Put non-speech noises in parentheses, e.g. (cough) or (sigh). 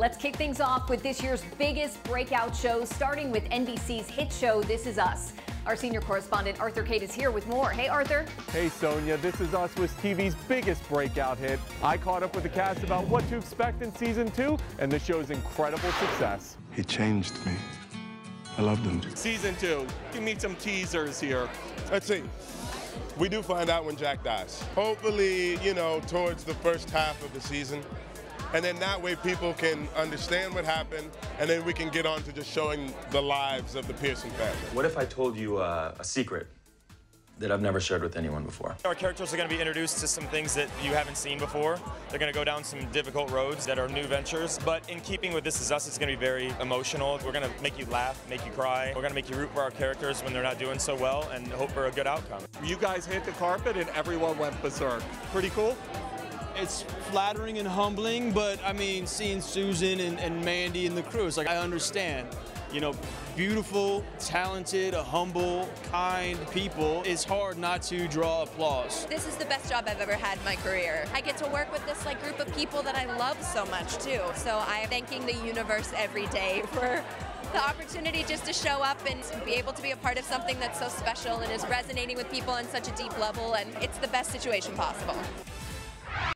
Let's kick things off with this year's biggest breakout shows, starting with NBC's hit show, This Is Us. Our senior correspondent Arthur Kade is here with more. Hey, Arthur. Hey, Sonia. This Is Us was TV's biggest breakout hit. I caught up with the cast about what to expect in season two and the show's incredible success. He changed me. I loved him. Season two. Give me some teasers here. Let's see. We do find out when Jack dies. Hopefully, you know, towards the first half of the season. And then that way people can understand what happened, and then we can get on to just showing the lives of the Pearson family. What if I told you uh, a secret that I've never shared with anyone before? Our characters are going to be introduced to some things that you haven't seen before. They're going to go down some difficult roads that are new ventures, but in keeping with This Is Us, it's going to be very emotional. We're going to make you laugh, make you cry. We're going to make you root for our characters when they're not doing so well and hope for a good outcome. You guys hit the carpet and everyone went berserk. Pretty cool? It's flattering and humbling, but I mean, seeing Susan and, and Mandy and the crew, it's like I understand. You know, beautiful, talented, humble, kind people, it's hard not to draw applause. This is the best job I've ever had in my career. I get to work with this like group of people that I love so much too. So I'm thanking the universe every day (laughs) for the opportunity just to show up and be able to be a part of something that's so special and is resonating with people on such a deep level and it's the best situation possible.